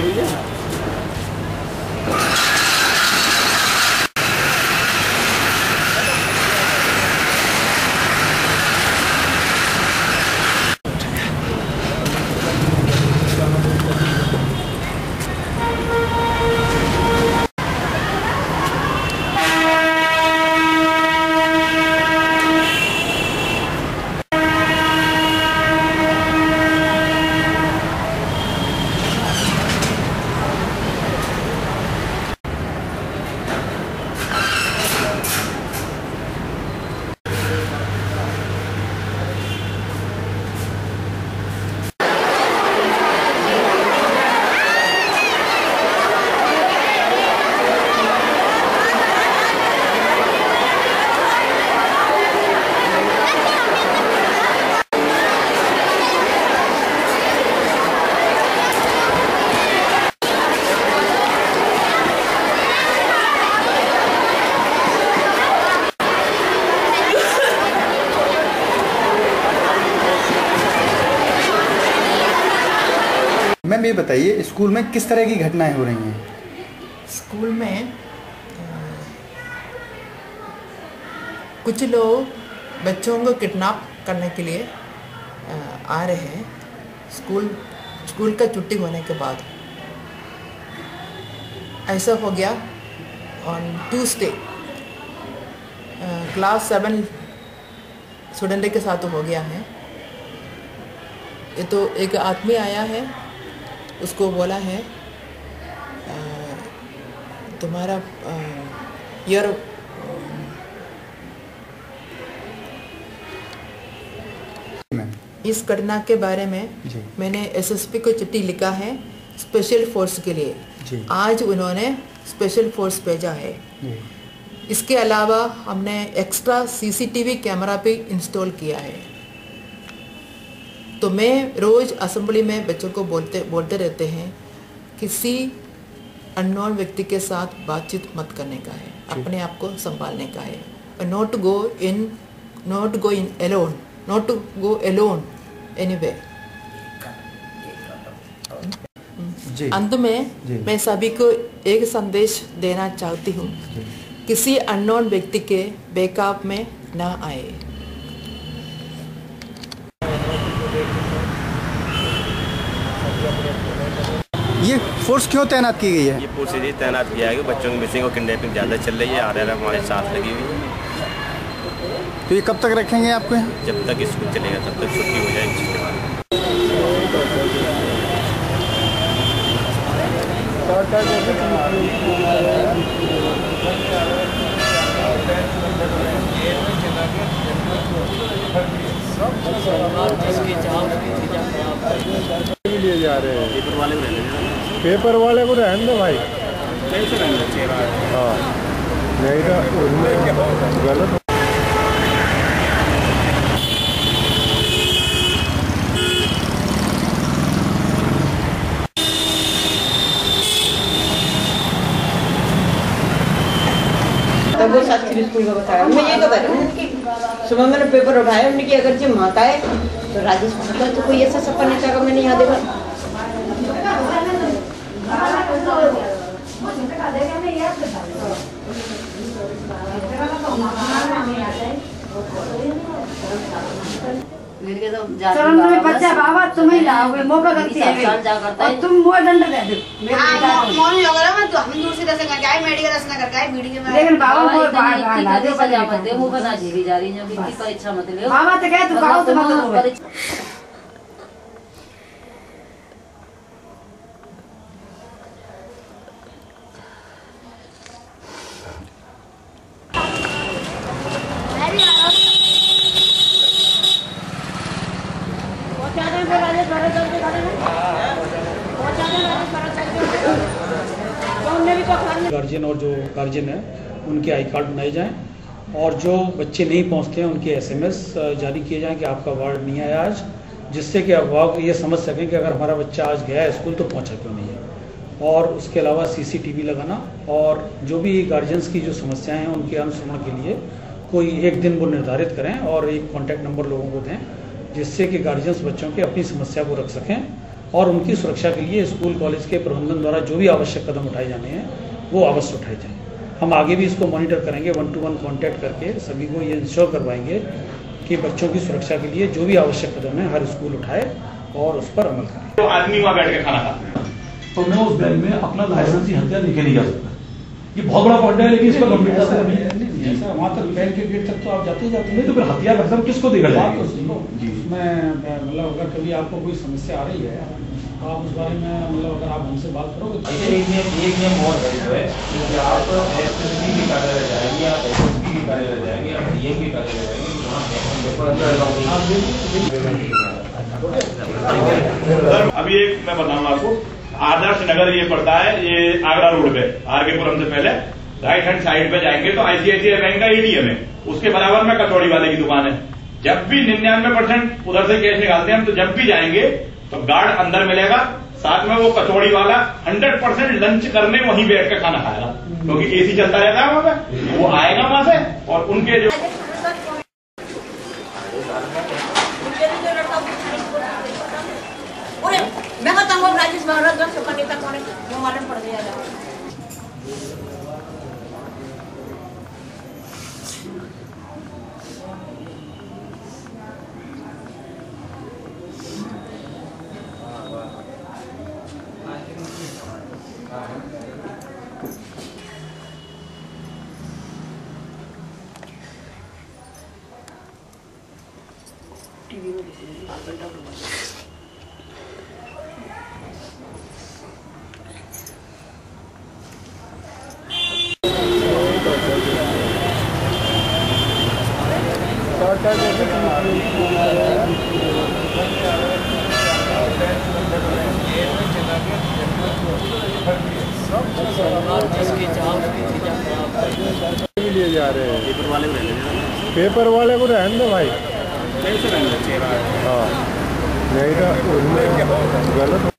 Yeah. ये बताइए, school में किस तरह की घटनाएँ हो रही हैं? स्कूल में कुछ लोग बच्चों को किडनैप करने के लिए आ रहे हैं। स्कूल स्कूल का छुट्टी होने के बाद। ऐसा हो गया on Tuesday class seven student के साथ हो गया है। ये तो एक आदमी आया है उसको बोला है तुम्हारा ईयर इस घटना के बारे में मैंने एसएसपी को चिट्ठी लिखा है स्पेशल फोर्स के लिए। आज उन्होंने स्पेशल फोर्स भेजा है। इसके अलावा हमने एक्स्ट्रा सीसीटीवी कैमरा भी इंस्टॉल किया है। तो मैं रोज असम्बली में बच्चों को बोलते बोलते रहते हैं किसी अननोन व्यक्ति के साथ बातचीत मत करने का है अपने आप को संभालने का है। Not go in not go in alone not to go alone anyway जी। अंत में मैं सभी को एक संदेश देना चाहती हूँ किसी अननोन व्यक्ति के बेकअप में न आए। ये फोर्स क्यों तैनात की गई है? ये फोर्स इसलिए तैनात किया है कि बच्चों की मिसिंग और किडनैपिंग ज़्यादा चल रही है आर आर हमारे साथ लगी हुई है। तो ये कब तक रखेंगे आपको जब तक स्कूल चलेगा तब तक छुट्टी हो जाएगी बाद लिए जा रहे हैं पेपर वाले को रहने देना पेपर वाले को रहने दो भाई। रहने देना? हाँ। नहीं तो उनमें गलत तब वो शास्त्री स्कूल का बताया। मैं ये बता रही हूँ सुबह मैंने पेपर उठाया हमने कि अगर जी माता है तो राजेश माता तो कोई ऐसा सपा नेता का मैंने यहाँ देखा। में बच्चा बाबा तुम ही लाओगे मौका गलती है। और तुम वो दंड दे दो। मौनी वगैरह में तो हम दूर से दर्शन करके आए मेडिकल दर्शन करके आए वीडियो में लेकिन बाबा को बाहर बाहर ला दो परीक्षा मत ले। बाबा तो कहे तू गाओ तो मत लो गार्जियन और जो गार्जियन है, उनके आई कार्ड बनाए जाएँ और जो बच्चे नहीं पहुँचते हैं, उनके एसएमएस जारी किए जाएँ कि आपका वार्ड नहीं आया आज, जिससे कि अभिभावक ये समझ सकें कि अगर हमारा बच्चा आज गया है, स्कूल तो पहुँचा क्यों नहीं है। और उसके अलावा सीसीटीवी लगाना और जो भी गार्जियंस की जो समस्याएँ हैं, उनके अनुसरण के लिए कोई एक दिन वो निर्धारित करें और एक कॉन्टैक्ट नंबर लोगों को दें, जिससे कि गार्जियंस बच्चों के अपनी समस्या को रख सकें। और उनकी सुरक्षा के लिए स्कूल कॉलेज के प्रबंधन द्वारा जो भी आवश्यक कदम उठाए जाने हैं वो अवश्य उठाए जाएँ। हम आगे भी इसको मॉनिटर करेंगे वन टू वन कॉन्टैक्ट करके सभी को ये इंश्योर करवाएँगे कि बच्चों की सुरक्षा के लिए जो भी आवश्यक कदम है हर स्कूल उठाए और उस पर अमल करें। तो आदमी वहाँ बैठ के खाना खाते हैं। तो मैं उस बैग में अपना लाइसेंस ही हथियार लेके नहीं जा सकता। ये बहुत बड़ा पॉइंट है लेकिन इस पर गंभीरता से वहाँ तक बैंक के गेट तक तो आप जाते ही जाते नहीं तो फिर हथियार किसको देगा बात तो सुनो मैं मतलब अगर कभी आपको कोई समस्या आ रही है तो आप उस बारे में मतलब अगर आप हमसे बात करोगे तो एक नियम एक नियम और है जो है कि आप के कार्यालय जाएँगे आप के कार्यालय जाएँगे आप डीएम के कार्यालय जाएँगे सर अभी एक मैं बताऊँगा आपको आदर्श नगर ये पड़ता है ये आगरा रोड पे आरकेपुरम से पहले। राइट हैंड साइड पे जाएँगे तो आईसीआईसीआई बैंक का एटीएम है। उसके बराबर में कचौड़ी वाले की दुकान है। जब भी निन्यानवे परसेंट उधर से कैश निकालते हैं हम तो जब भी जाएँगे तो गार्ड अंदर मिलेगा। साथ में वो कचौड़ी वाला हंड्रेड परसेंट लंच करने वहीं बैठ कर खाना खाएगा। क्योंकि तो एसी चलता रहता है वहाँ पे। वो आएगा वहाँ से और उनके जो मैं बताऊँगा राजेश कौन है, वो मालूम पड़ भी लिए जा रहे हैं? पेपर वाले को पेपर वाले को रहने दो भाई। हाँ